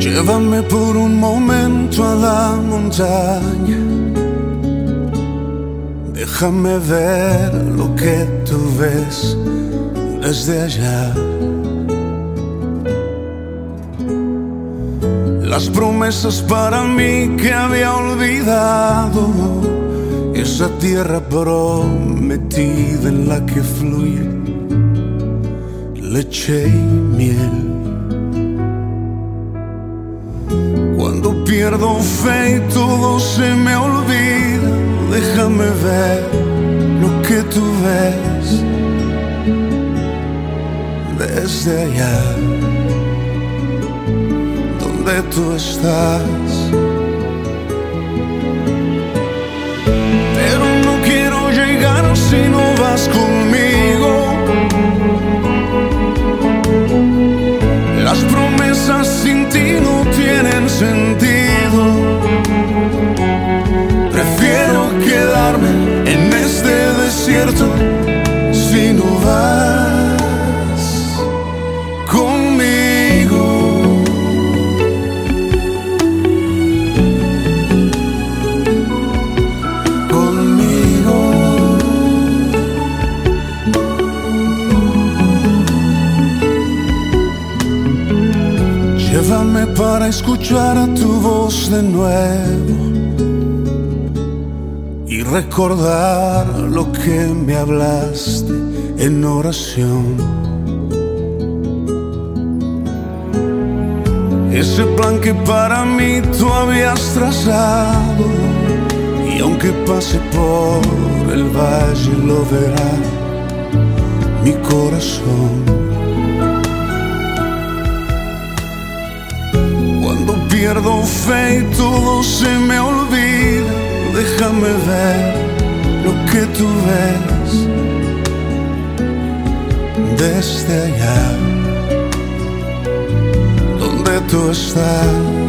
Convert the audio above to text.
Llévame por un momento a la montaña. Déjame ver lo que tú ves desde allá. Las promesas para mí que había olvidado. Esa tierra prometida en la que fluye leche y miel. Pierdo fe y todo se me olvida, déjame ver lo que tú ves desde allá donde tú estás. Llévame para escuchar tu voz de nuevo y recordar lo que me hablaste en oración. Ese plan que para mí tú habías trazado y aunque pase por el valle lo verá mi corazón. Pierdo fe y todo se me olvida, déjame ver lo que tú ves desde allá donde tú estás.